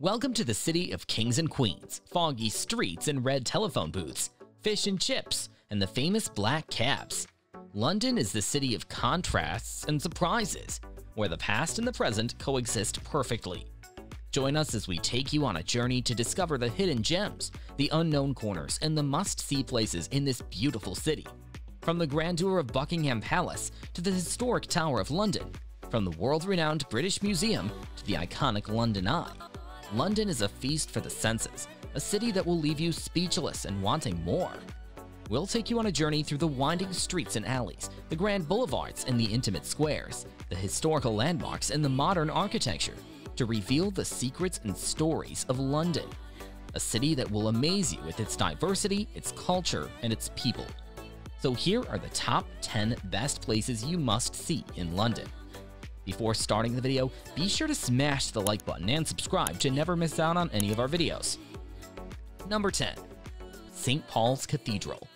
Welcome to the city of kings and queens, foggy streets and red telephone booths, fish and chips, and the famous black cabs. London is the city of contrasts and surprises, where the past and the present coexist perfectly. Join us as we take you on a journey to discover the hidden gems, the unknown corners, and the must-see places in this beautiful city. From the grandeur of Buckingham Palace to the historic Tower of London, from the world-renowned British Museum to the iconic London Eye, London is a feast for the senses, a city that will leave you speechless and wanting more. We'll take you on a journey through the winding streets and alleys, the grand boulevards and the intimate squares, the historical landmarks and the modern architecture, to reveal the secrets and stories of London. A city that will amaze you with its diversity, its culture, and its people. So here are the top 10 best places you must see in London. Before starting the video, be sure to smash the like button and subscribe to never miss out on any of our videos. Number 10. St. Paul's Cathedral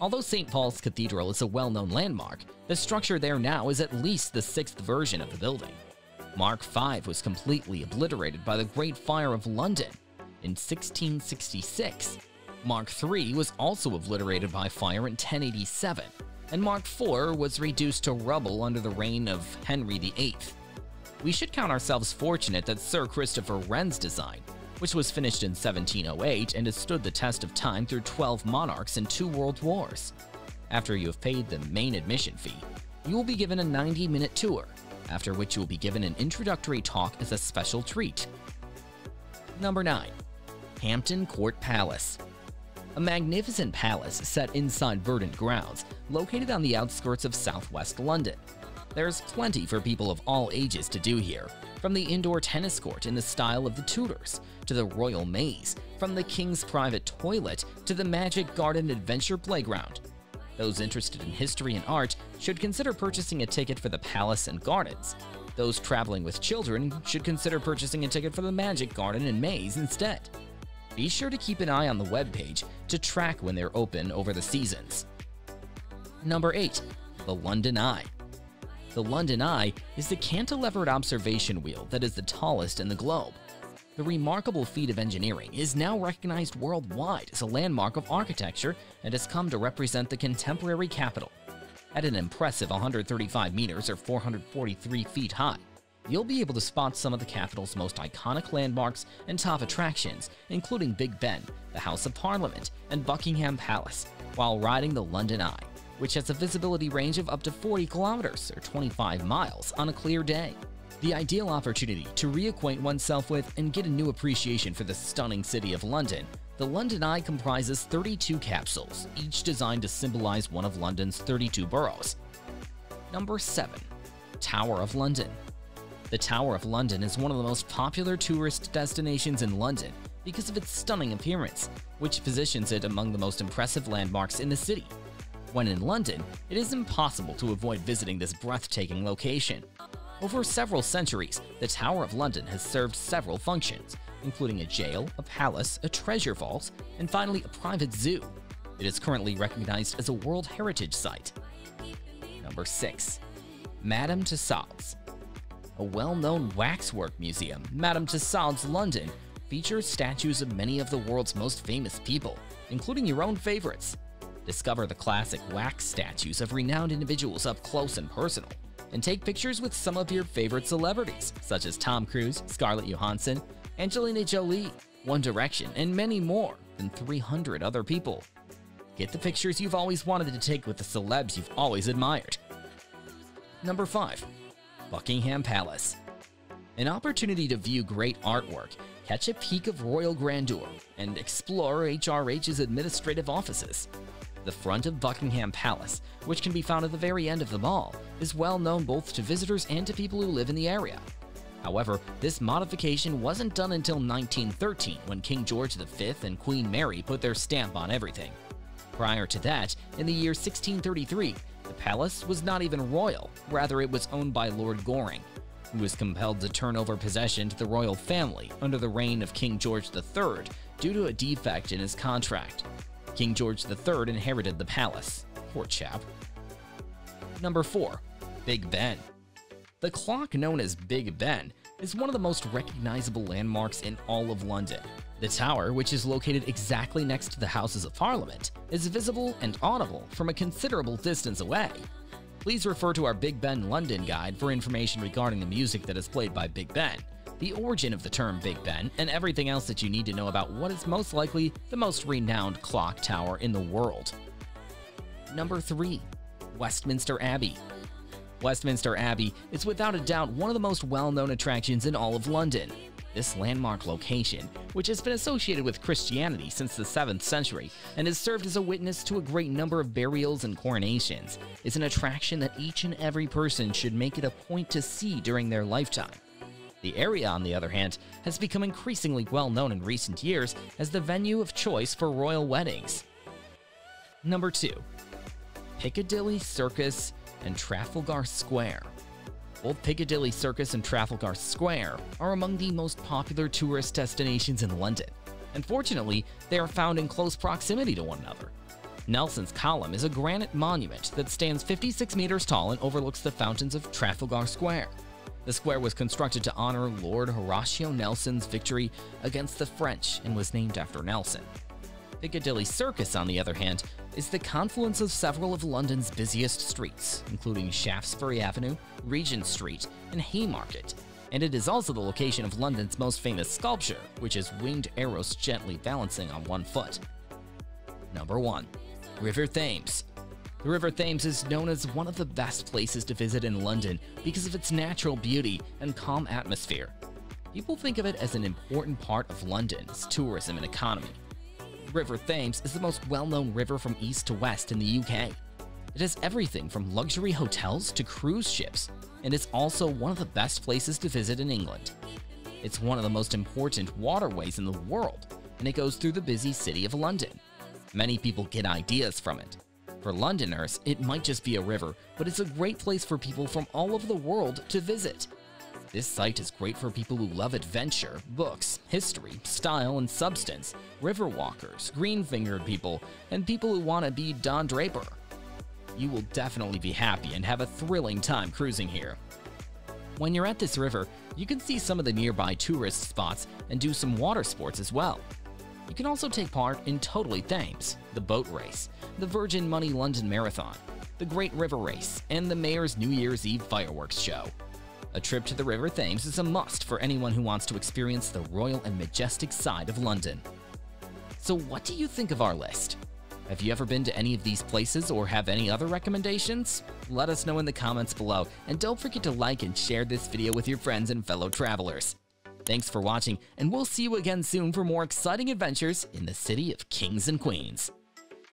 Although St. Paul's Cathedral is a well-known landmark, the structure there now is at least the sixth version of the building. Mark V was completely obliterated by the Great Fire of London in 1666. Mark III was also obliterated by fire in 1087, and Mark IV was reduced to rubble under the reign of Henry VIII. We should count ourselves fortunate that Sir Christopher Wren's design, which was finished in 1708 and has stood the test of time through 12 monarchs and two world wars. After you have paid the main admission fee, you will be given a 90-minute tour, after which you will be given an introductory talk as a special treat. Number 9. Hampton Court Palace a magnificent palace set inside verdant grounds, located on the outskirts of southwest London. There's plenty for people of all ages to do here, from the indoor tennis court in the style of the Tudors, to the royal maze, from the king's private toilet to the magic garden adventure playground. Those interested in history and art should consider purchasing a ticket for the palace and gardens. Those traveling with children should consider purchasing a ticket for the magic garden and maze instead. Be sure to keep an eye on the webpage to track when they're open over the seasons. Number 8. The London Eye The London Eye is the cantilevered observation wheel that is the tallest in the globe. The remarkable feat of engineering is now recognized worldwide as a landmark of architecture and has come to represent the contemporary capital. At an impressive 135 meters or 443 feet high, you'll be able to spot some of the capital's most iconic landmarks and top attractions, including Big Ben, the House of Parliament, and Buckingham Palace, while riding the London Eye, which has a visibility range of up to 40 kilometers or 25 miles on a clear day. The ideal opportunity to reacquaint oneself with and get a new appreciation for the stunning city of London, the London Eye comprises 32 capsules, each designed to symbolize one of London's 32 boroughs. Number 7. Tower of London the Tower of London is one of the most popular tourist destinations in London because of its stunning appearance, which positions it among the most impressive landmarks in the city. When in London, it is impossible to avoid visiting this breathtaking location. Over several centuries, the Tower of London has served several functions, including a jail, a palace, a treasure vault, and finally a private zoo. It is currently recognized as a World Heritage Site. Number 6. Madame Tussauds a well-known waxwork museum, Madame Tussauds London, features statues of many of the world's most famous people, including your own favorites. Discover the classic wax statues of renowned individuals up close and personal, and take pictures with some of your favorite celebrities, such as Tom Cruise, Scarlett Johansson, Angelina Jolie, One Direction, and many more than 300 other people. Get the pictures you've always wanted to take with the celebs you've always admired. Number 5. Buckingham Palace. An opportunity to view great artwork, catch a peek of royal grandeur, and explore HRH's administrative offices. The front of Buckingham Palace, which can be found at the very end of the mall, is well known both to visitors and to people who live in the area. However, this modification wasn't done until 1913 when King George V and Queen Mary put their stamp on everything. Prior to that, in the year 1633, the palace was not even royal, rather it was owned by Lord Goring, who was compelled to turn over possession to the royal family under the reign of King George III due to a defect in his contract. King George III inherited the palace. Poor chap. Number 4. Big Ben The clock known as Big Ben is one of the most recognizable landmarks in all of London. The tower, which is located exactly next to the Houses of Parliament, is visible and audible from a considerable distance away. Please refer to our Big Ben London guide for information regarding the music that is played by Big Ben, the origin of the term Big Ben, and everything else that you need to know about what is most likely the most renowned clock tower in the world. Number 3. Westminster Abbey Westminster Abbey is without a doubt one of the most well-known attractions in all of London. This landmark location, which has been associated with Christianity since the 7th century and has served as a witness to a great number of burials and coronations, is an attraction that each and every person should make it a point to see during their lifetime. The area, on the other hand, has become increasingly well known in recent years as the venue of choice for royal weddings. Number 2. Piccadilly Circus and Trafalgar Square both Piccadilly Circus and Trafalgar Square are among the most popular tourist destinations in London. Unfortunately, they are found in close proximity to one another. Nelson's Column is a granite monument that stands 56 meters tall and overlooks the fountains of Trafalgar Square. The square was constructed to honor Lord Horatio Nelson's victory against the French and was named after Nelson. Piccadilly Circus, on the other hand, is the confluence of several of London's busiest streets, including Shaftesbury Avenue, Regent Street, and Haymarket, and it is also the location of London's most famous sculpture, which is winged Eros gently balancing on one foot. Number 1. River Thames The River Thames is known as one of the best places to visit in London because of its natural beauty and calm atmosphere. People think of it as an important part of London's tourism and economy, River Thames is the most well-known river from east to west in the UK. It has everything from luxury hotels to cruise ships, and is also one of the best places to visit in England. It's one of the most important waterways in the world, and it goes through the busy city of London. Many people get ideas from it. For Londoners, it might just be a river, but it's a great place for people from all over the world to visit. This site is great for people who love adventure, books, history, style, and substance, river walkers, green-fingered people, and people who want to be Don Draper. You will definitely be happy and have a thrilling time cruising here. When you're at this river, you can see some of the nearby tourist spots and do some water sports as well. You can also take part in Totally Thames, the boat race, the Virgin Money London Marathon, the Great River Race, and the Mayor's New Year's Eve fireworks show. A trip to the River Thames is a must for anyone who wants to experience the royal and majestic side of London. So what do you think of our list? Have you ever been to any of these places or have any other recommendations? Let us know in the comments below, and don't forget to like and share this video with your friends and fellow travelers. Thanks for watching, and we'll see you again soon for more exciting adventures in the city of kings and queens.